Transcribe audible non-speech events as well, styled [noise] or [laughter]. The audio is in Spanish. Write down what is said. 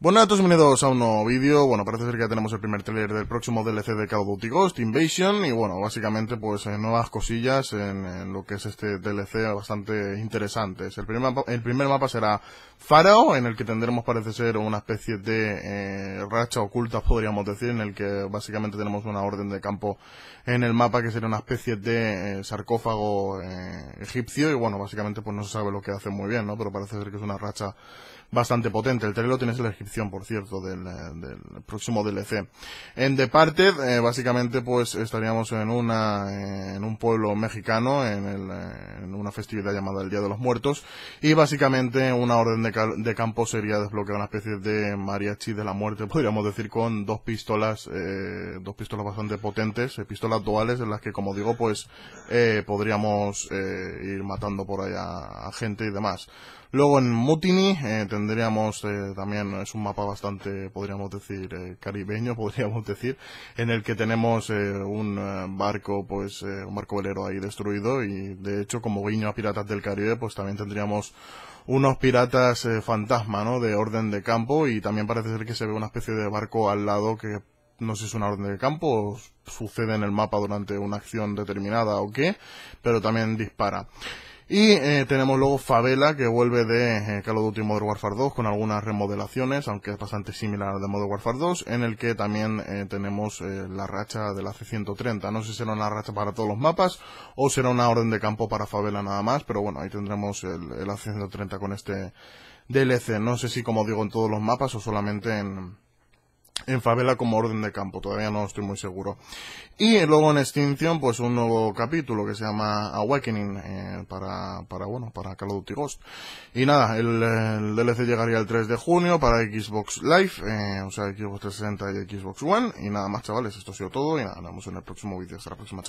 Bueno, a todos bienvenidos a un nuevo vídeo. Bueno, parece ser que ya tenemos el primer trailer del próximo DLC de Call of Duty Ghost, Invasion, y bueno, básicamente pues eh, nuevas cosillas en, lo que es este DLC bastante interesantes. El primer, mapa, el primer mapa será Pharaoh, en el que tendremos parece ser una especie de eh, racha oculta, podríamos decir, en el que básicamente tenemos una orden de campo en el mapa que sería una especie de eh, sarcófago egipcio, y bueno, básicamente pues no se sabe lo que hace muy bien, ¿no? Pero parece ser que es una racha bastante potente. El trailer lo tienes en la por cierto, del, del próximo DLC. En Departed, eh, básicamente, pues estaríamos en una, eh, en un pueblo mexicano, en, el, eh, una festividad llamada el Día de los Muertos, y básicamente una orden de, de campo sería desbloquear una especie de mariachi de la muerte, podríamos decir, con dos pistolas, eh, dos pistolas bastante potentes, pistolas duales en las que, como digo, pues podríamos ir matando por ahí a, gente y demás. Luego en Mutiny eh, tendríamos eh, también, es un mapa bastante, podríamos decir, eh, caribeño, [laughs] podríamos decir, en el que tenemos un barco, pues, un barco velero ahí destruido y de hecho como guiño a Piratas del Caribe, pues también tendríamos unos piratas fantasma, ¿no? De orden de campo y también parece ser que se ve una especie de barco al lado que no sé si es una orden de campo o sucede en el mapa durante una acción determinada o qué, pero también dispara. Y eh, tenemos luego Favela, que vuelve de eh, Call of Duty Modern Warfare 2 con algunas remodelaciones, aunque es bastante similar al de Modern Warfare 2, en el que también eh, tenemos eh, la racha de la C-130. No sé si será una racha para todos los mapas o será una orden de campo para Favela nada más, pero bueno, ahí tendremos el, el AC-130 con este DLC. No sé si, como digo, en todos los mapas o solamente en en Favela como orden de campo, todavía no estoy muy seguro. Y luego en Extinction, pues un nuevo capítulo que se llama Awakening para, para, bueno, para Call of Duty Ghost. Y nada, el, DLC llegaría el 3 de junio para Xbox Live, eh, o sea, Xbox 360 y Xbox One. Y nada más, chavales, esto ha sido todo y nada, nos vemos en el próximo vídeo. Hasta la próxima,